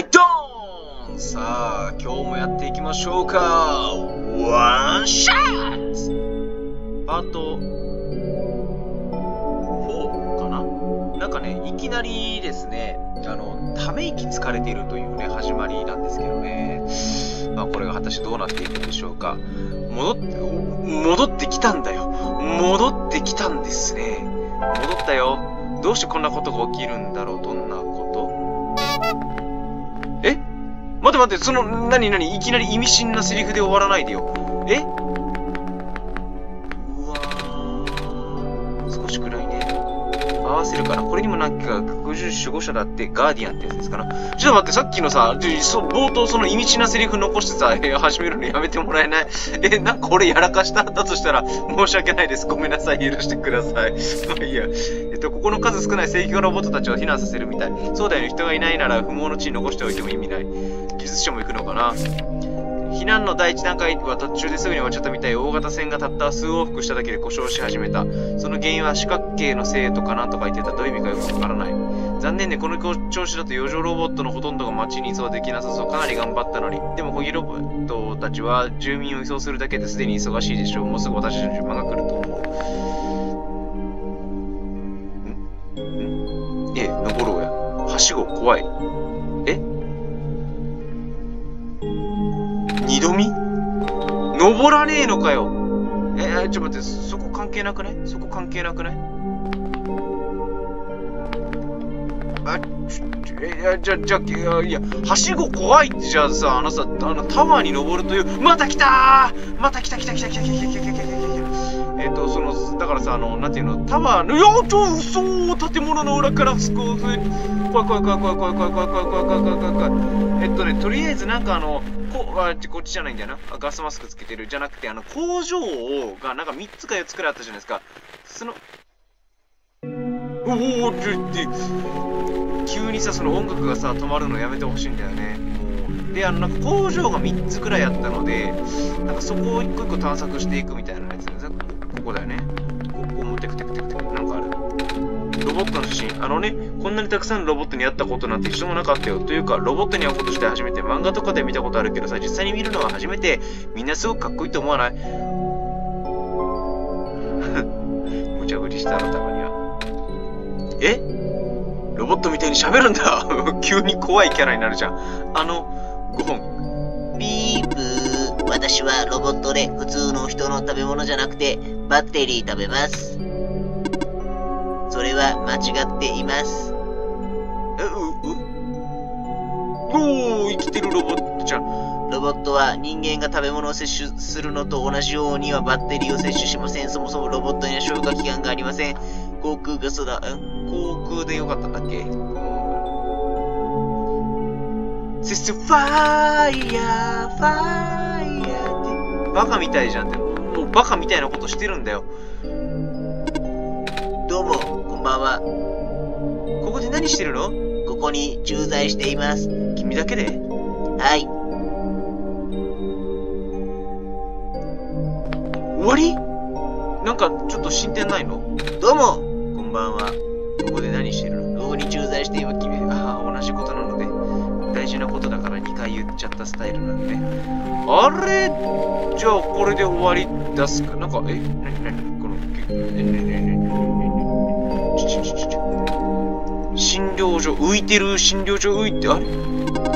はい、ドーンさあ、今日もやっていきましょうか。ワンシャットパート4かな？なんかね、いきなりですね、あの、ため息つかれているというね、始まりなんですけどね。まあ、これが果たしてどうなっていくんでしょうか。戻って、戻ってきたんだよ。戻ってきたんですね。戻ったよ。どうしてこんなことが起きるんだろう？どんなこと？待って、その、なになにいきなり意味深なセリフで終わらないでよ。え？うわー少し暗いね。合わせるかなこれにもなんか、学術守護者だってガーディアンってやつですかなちょっと待って、さっきのさ、そ冒頭その意味深なセリフ残してさ、え 始めるのやめてもらえない？え、なんか俺やらかしただとしたら申し訳ないです。ごめんなさい。許してください。まあいいや。えっと、ここの数少ない正規化ロボットたちを避難させるみたい。そうだよね。人がいないなら不毛の地に残しておいても意味ない。技術者も行くのかな。避難の第一段階は途中ですぐに終わっちゃったみたい。大型船がたった数往復しただけで故障し始めた。その原因は四角形の生徒かなんとか言ってた。どういう意味かよくわからない。残念ねこの調子だと余剰ロボットのほとんどが街に移送できなさそう。かなり頑張ったのに。でもコギロボットたちは住民を移送するだけですでに忙しいでしょう。もうすぐ私たちの順番が来ると思う。ん？ん？ええ登ろうや。はしご怖い。二度見？登らねえのかよ。えー、ちょっと待って、そこ関係なくない？そこ関係なくない？あ、ちょ、え、じゃ、じゃ、いや、いや、はしご怖いってじゃあさ、あのさ、あの、タワーに登るという、また来たまた来た来た来た来た来た来た来た来た来た来たえっ、と、その、だからさ、あの、なんていうの、タワーの、いや、ちょ、嘘建物の裏からすこう、怖い怖い怖い怖い怖い怖い怖い怖い怖い怖い怖い怖い怖い。えっとね、とりあえずなんかあの、こあこっちじゃないんだよな。ガスマスクつけてる。じゃなくて、あの、工場がなんか3つか4つくらいあったじゃないですか。その、おおって、急にさ、その音楽がさ、止まるのやめてほしいんだよね。もう。で、あの、なんか工場が3つくらいあったので、なんかそこを一個一個探索していくみたいなやつ。ここだよね。ロボットの写真。あのね、こんなにたくさんロボットに会ったことなんて一度もなかったよ。というか、ロボットに会うことして初めて漫画とかで見たことあるけどさ、実際に見るのは初めて、みんなすごくかっこいいと思わない？無茶ぶりしたのたまには。え？ロボットみたいに喋るんだ 急に怖いキャラになるじゃん。あの、5本。ピープー。私はロボットで普通の人の食べ物じゃなくてバッテリー食べます。それは間違っています。え、う、う？おー、生きてるロボットじゃん。ロボットは人間が食べ物を摂取するのと同じようにはバッテリーを摂取しません。そもそもロボットには消化器官がありません。航空ガスだ、ん航空でよかったんだっけ？セスファイヤー、ファイヤーって。バカみたいじゃんって。もうバカみたいなことしてるんだよ。どうも、こんばんは。ここで何してるの？ここに駐在しています。君だけで？はい。終わり？なんかちょっと進展ないの？どうも、こんばんは。ここで何してるの？ここに駐在しています。君、ああ、同じことなので、大事なことだから2回言っちゃったスタイルなんで。あれ？じゃあこれで終わり出すか？なんか、え？なになにこの、え、診療所、浮いてる診療所浮いて、あれ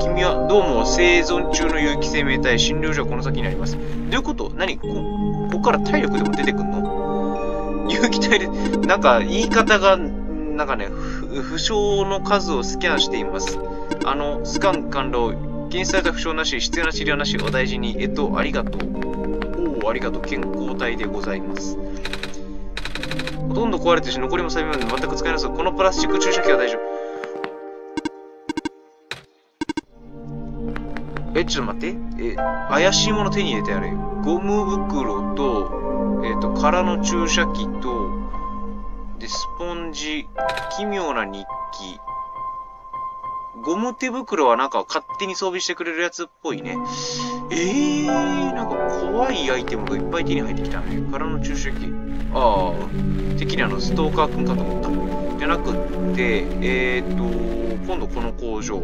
君はどうも生存中の有機生命体、診療所はこの先にあります。どういうこと何こ、こから体力でも出てくんの有機体で、なんか言い方が、なんかね、負傷の数をスキャンしています。あの、スカン完了。検出された負傷なし、必要な治療なし、お大事に。えっと、ありがとう。おお、ありがとう。健康体でございます。どんどん壊れてるし、残りも細部分で全く使えなそう。このプラスチック注射器は大丈夫。え、ちょっと待って。え、怪しいもの手に入れてやれ。ゴム袋と、えっ、と、空の注射器と、で、スポンジ、奇妙な日記。ゴム手袋はなんか勝手に装備してくれるやつっぽいね。えー、なんか怖いアイテムがいっぱい手に入ってきたね。空の注射器。ああ、てっきりあの、ストーカーくんかと思った。じゃなくって、えーと、今度この工場。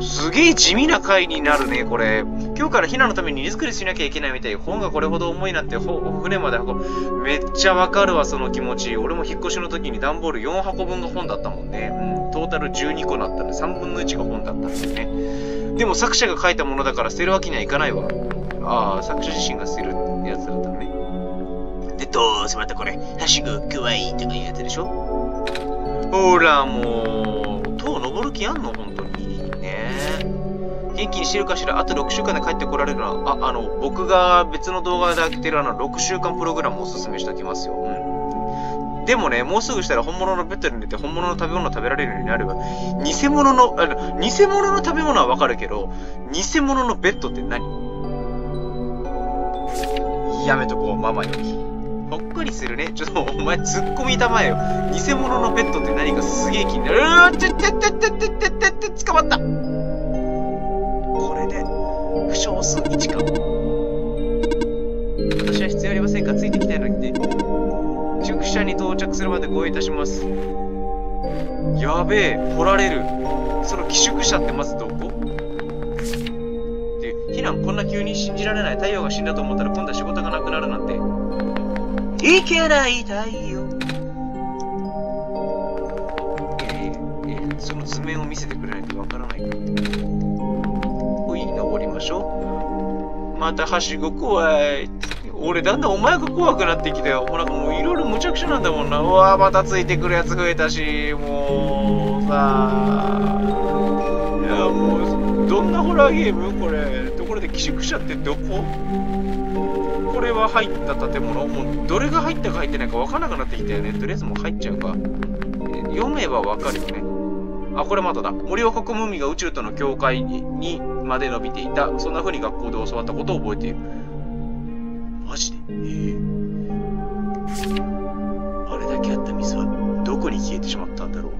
すげえ地味な回になるね、これ。今日から避難のために荷造りしなきゃいけないみたい。本がこれほど重いなんて、船まで運ぶ。めっちゃわかるわ、その気持ち。俺も引っ越しの時に段ボール4箱分が本だったもんね。うん、ータル12個なったら3分の1が本だったんだよね。でも作者が書いたものだから捨てるわけにはいかないわ。ああ、作者自身が捨てるってやつだったのね。で、どうせまたこれ、はしごくわいとかいうやつでしょほら、もう、塔登る気あんの本当に。ね元気にしてるかしらあと6週間で帰ってこられるのは、あ、あの、僕が別の動画で開けてるあの、6週間プログラムをおすすめしておきますよ。でもね、もうすぐしたら本物のベッドに寝て本物の食べ物を食べられるようになるわ。偽物の、あの、偽物の食べ物はわかるけど、偽物のベッドって何？やめとこう、ママより。ほっこりするね。ちょっと、お前、突っ込みたまえよ。偽物のベッドって何かすげえ気になる。うーてっててててててて、捕まったこれで、負傷数1か。私は必要ありませんかついてきたいのにって。宿舎に到着するまでご用意いたします。やべえ、掘られる。その寄宿舎ってまずどこ？で、避難こんな急に信じられない。太陽が死んだと思ったら今度は仕事がなくなるなんて。いけない太陽。えー、えー、その図面を見せてくれないとわからないから。ほい、登りましょう。またはしご怖い。俺だんだんお前が怖くなってきたよ。もうなんかもういむちゃくちゃなんだもんな。うわまたついてくるやつ増えたし、もうさいや、もう、どんなホラーゲームこれ。ところで寄宿舎ってどこ？これは入った建物？もうどれが入ったか入ってないか分からなくなってきたよね。とりあえずもう入っちゃうか。読めばわかるよね。あ、これまだだ。森を囲む海が宇宙との境界にまで伸びていた。そんな風に学校で教わったことを覚えている。マジで？ええあに消えてしまったんだろう。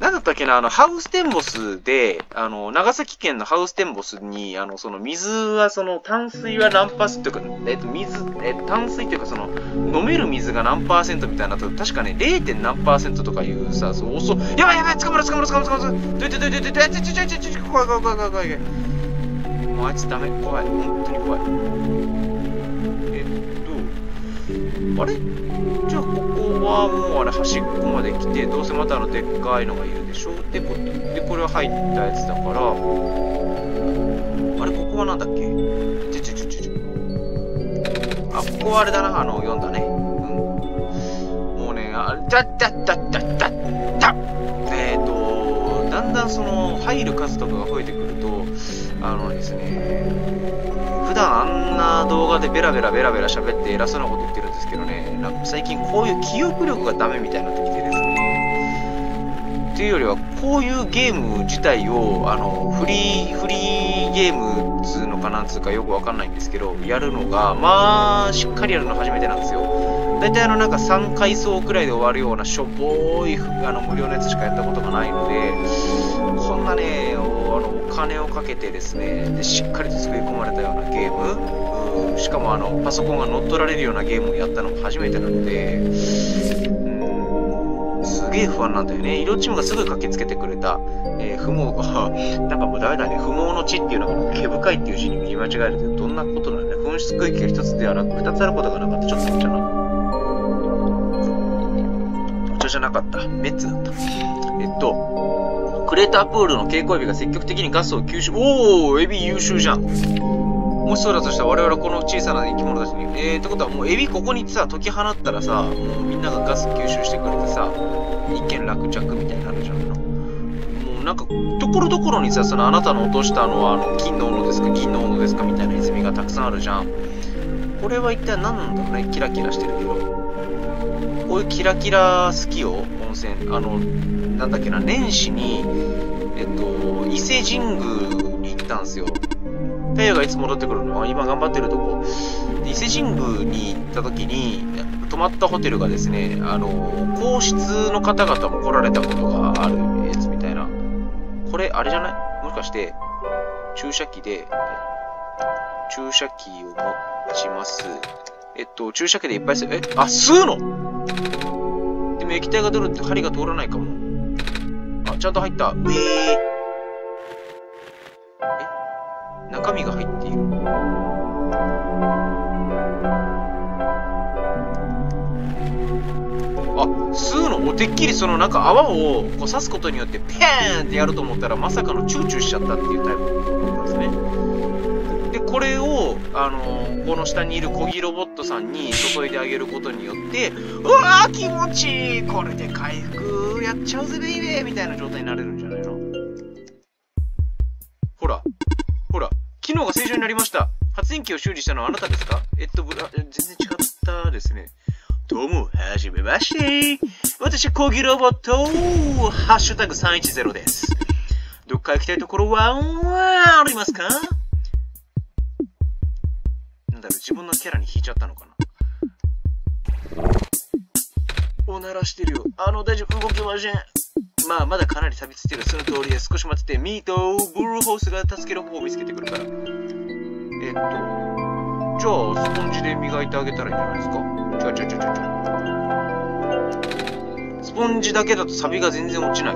なんだったっけな、あの、ハウステンボスで、あの、長崎県のハウステンボスに、あの、その水は、その、淡水は何パーセントか、えっと、水、え、淡水というか、その、飲める水が何パーセントみたいなと、確かね、0. 何パーセントとかいうさ、そう、遅やばいやばい、捕まる捕まる捕まる捕まるどいてどいてどいてどいてちょちょちょちょちょ怖い怖い怖い怖い怖い怖い。もうあいつダメ、怖い、本当に怖い。あれ？じゃあ、ここはもうあれ、端っこまで来て、どうせまたあの、でっかいのがいるでしょ？って、こでこれは入ったやつだから、あれ、ここはなんだっけ？ちょちょちょちょ。あ、ここはあれだな、あの、読んだね。うん。もうね、あれ、だっただんその、入る数とかが増えてくると、あのですね、普段あんな動画でベラベラベラベラ喋って偉そうなこと言ってるんですけどね、なんか最近こういう記憶力がダメみたいになってきてですね、っていうよりは、こういうゲーム自体を、あの、フリー、フリーゲームっつうのかなんつうかよくわかんないんですけど、やるのが、まあ、しっかりやるの初めてなんですよ。大体あの、なんか3階層くらいで終わるようなしょぼーい、あの、無料のやつしかやったことがないので、こんなね、あの、お金をかけてですね、で、しっかりと作り込まれたようなゲーム、うん、しかもあの、パソコンが乗っ取られるようなゲームをやったのも初めてなので、すげえ不安なんだよね。医療チームがすぐ駆けつけてくれた、えー、不毛が、なんかもうダメだね、不毛の地っていうのが毛深いっていう字に見間違えるってどんなことなんだね。噴出区域が一つではなく二つあることがなかった。ちょっとお茶な。お茶じゃなかった。メッツだった。えっと、クレータープールの蛍光エビが積極的にガスを吸収。おーエビ優秀じゃん。もしそうだとしたら我々はこの小さな生き物たちに。えー、ってことはもうエビここにさ、解き放ったらさ、もうみんながガス吸収してくれてさ、一件落着みたいになるじゃん。なんか、ところどころにさ、そのあなたの落としたのはあの金の斧ですか、銀の斧ですかみたいな泉がたくさんあるじゃん。これは一体何なんだろうね、キラキラしてるけど。こういうキラキラ好きよ、温泉。あの、なんだっけな、年始に、えっと、伊勢神宮に行ったんですよ。太陽がいつ戻ってくるのは今頑張ってるとこ。伊勢神宮に行った時に、泊まったホテルがですね、あの、皇室の方々も来られたことがあるやつみたいな。これ、あれじゃない？もしかして、注射器で、注射器を持ちます。えっと、注射器でいっぱい吸う。え、あ、吸うの？でも液体が出るって針が通らないかも。あ、ちゃんと入った。ウィーえ？中身が入っている。あ、吸うの？おてっきりそのなんか泡をこう刺すことによってペーンってやると思ったらまさかのチューチューしちゃったっていうタイプだったんですね。で、これを、あのーこの下にいる小木ロボットさんに注いであげることによって、うわー気持ちいいこれで回復やっちゃうぜベイベーみたいな状態になれるんじゃないの？ほら、ほら、機能が正常になりました。発電機を修理したのはあなたですか？えっと、ぶら、全然違ったですね。どうも、はじめまして。私小コギロボット、ハッシュタグ310です。どっか行きたいところは、ありますか？分のキャラに引いちゃったのかな。おならしてるよ。あの大丈夫？動きません。まあまだかなり錆びついてる。その通りで少し待ってて。ミートブルーホースが助ける方を見つけてくるから。えっとじゃあスポンジで磨いてあげたらいいんじゃないですか？ちょちょちょちょちょスポンジだけだとサビが全然落ちない。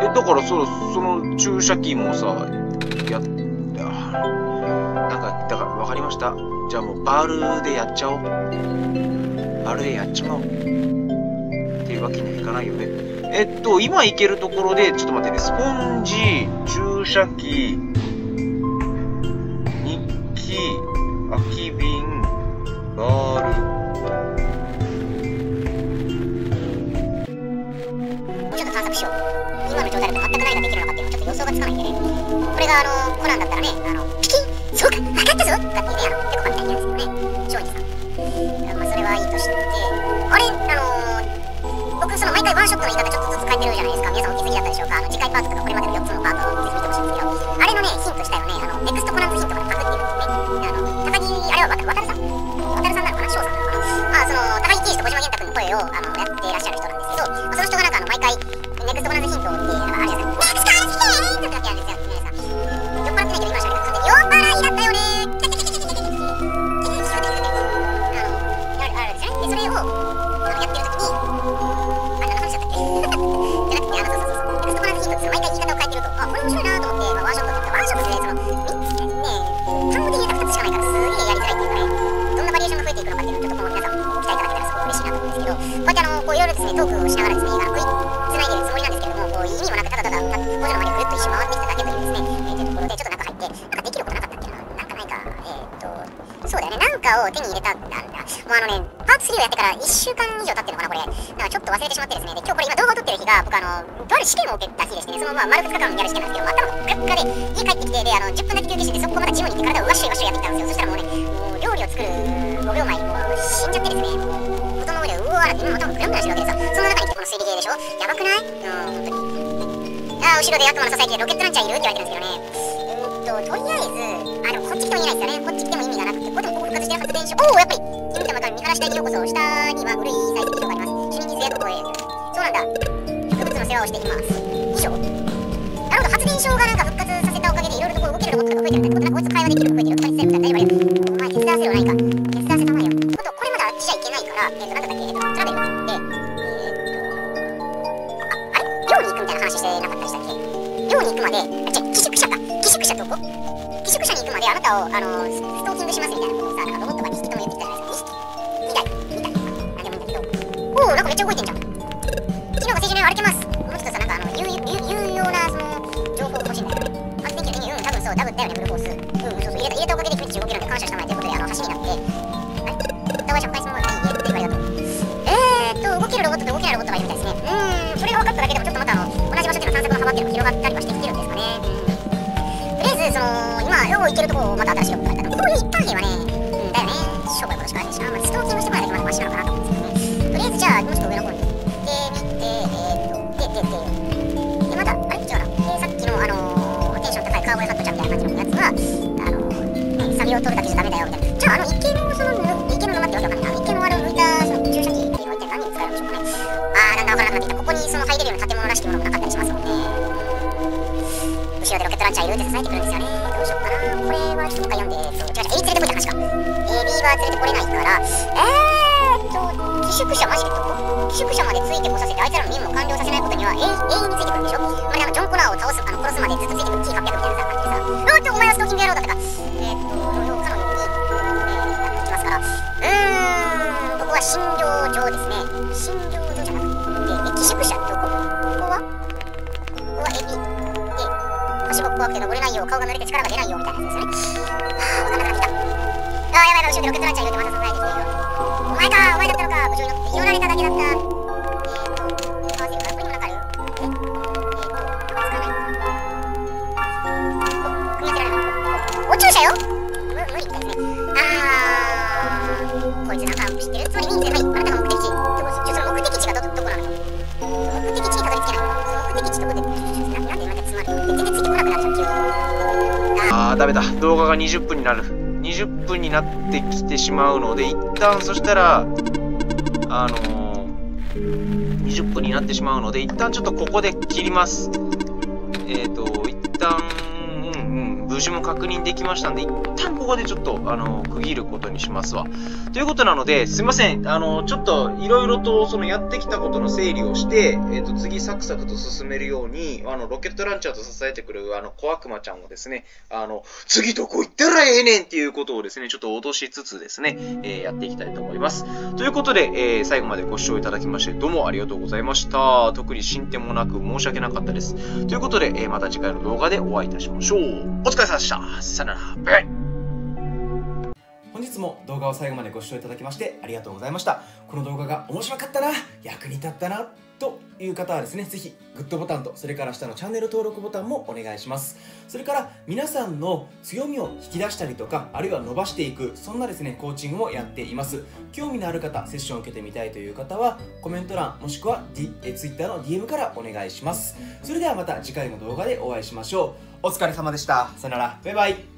え、だからそ、その注射器もさ、やった。なんかだから分かりました。じゃあもうバールでやっちゃおう。バールでやっちまおう。っていうわけにはいかないよね。えっと今行けるところでちょっと待ってね。スポンジ注射器日記空き瓶バール。ちょっと探索しよう。今の状態だと全くいができるのかっていうのはちょっと予想がつかないんでね。があのコナンだったらねあのピキンそうか分かったぞとかっていうねあの結構簡単に言うんですけどね。庄司さん。まあそれはいいとして。あれあの、僕その毎回ワンショットの言い方ちょっとずつ変えてるじゃないですか。皆さんお気づきだったでしょうか。あの次回パートとかこれまでの4つのパートそうだよね、なんかを手に入れた、んだ、もうあのね、パーツ3をやってから1週間以上経ってるのかな、これ。なんかちょっと忘れてしまってですね、で、今日これ今動画を撮ってる日が、僕あの、とある試験を受けた日でしてね、そのまあ、丸2日間やる試験なんですけど、頭がガッガで、家帰ってきて、で、あの、10分だけ休憩して、そこまたジムに行って体をワッシュイワッシュイやってきたんですよ。そしたらもうね、もう料理を作る5秒前にもう死んじゃってですね、布団の上でうわーって今頭グラングランしてるわけでさ、その中に来てこの推理ゲーでしょ？やばくない？うん、本当に。あー、後ろで悪魔の支えてロケットランチャーいる？って言われてるんですけどね。うんと、とりあえず、あ、でもこっち来てもいないですよね。こっち来ても意味がし。おお、やっぱり君たまた見晴らし台にようこそ、下には古い採石場があります。主任に制約を超え、そうなんだ。植物の世話をしています。以上。なるほど、発電所がなんか復活させたおかげで、いろいろとこう動けるロボットが増えてるみたいなこと、なこいつ会話できる増えてる、二人セルフだ、大丈夫お前手伝わせろないか。手伝わせたまえよ。こと、これまだしちゃいけないから、えっ、と、なんだったっけ、えっ、と、トラベルで、えっ、と、あ、あれ？寮に行くみたいな話してなかったでしたっけ？寮に行くまで、あ、違う、寄宿舎か。寄宿舎どこ？寄宿舎に行くまであなたを、あの、スストーキングしますみたいなことをさ、なんかめっちゃ動いてんじゃん。機能が正常に歩けます。この人さ、なんかあの、有有有用な、その、情報欲しいんだよね。発電機のメニュー、うん、多分そう、ダブったよね、ブルーホース。うん、そうそう、入れた入れたおかげで君たち動けるんで感謝したまえということで、あの、橋になって、あれお互い紹介するものがいいって言われだと。えーっと、動けるロボットと動けないロボットがいるみたいですね。うーん、それが分かっただけでもちょっとまたあの、同じ場所での探索の幅っていうのが広がったりはしてきてるんですかね。うん。とりあえず、その、今、よう行けるとこを、また新しいロボットが入った。こういう一般兵はね、うん、だよね。商売ことしかないしな。まあ、ストーが連れてこれないから。えー、っと寄宿舎マジでどこ寄宿舎までついてこさせてあいつらの任務を完了させないことには永遠についてくるでしょ？まれなんジョン・コラーを倒すあの殺すまでずっとついてくる T800 みたいなさ感じでさうわっとお前はストーキング野郎だったかえー、っと同様彼女に、えー、なってきますからうーんここは診療所ですね診療所じゃなくて、え寄宿舎どこここはここはエビではしご怖くて登れないよ顔が濡れて力が出ないよみたいなああやばいやばい後ろでロケットランチャー入れてまた支えてきているお前かお前だったのか無情に乗って拾られただけだったダメだ。動画が20分になる。20分になってきてしまうので一旦そしたらあのー、20分になってしまうので一旦ちょっとここで切ります。えっ、ー、と事も確認できましたんで一旦ここでちょっとあの区切ることにしますわ。ということなのですいません。あのちょっといろいろとそのやってきたことの整理をして、えー、と次サクサクと進めるようにあのロケットランチャーと支えてくるあの小悪魔ちゃんをですねあの次どこ行ったらええねんっていうことをですねちょっと脅しつつですね、えーやっていきたいと思います。ということで、えー最後までご視聴いただきましてどうもありがとうございました。特に進展もなく申し訳なかったです。ということで、えーまた次回の動画でお会いいたしましょう。お疲れ様でした。さよなら。バイバイ。本日も動画を最後までご視聴いただきましてありがとうございました。この動画が面白かったな役に立ったなという方はですねぜひグッドボタンとそれから下のチャンネル登録ボタンもお願いします。それから皆さんの強みを引き出したりとかあるいは伸ばしていくそんなですねコーチングもやっています。興味のある方セッションを受けてみたいという方はコメント欄もしくは、D、え Twitter の DM からお願いします。それではまた次回の動画でお会いしましょう。お疲れ様でした。さよなら。バイバイ。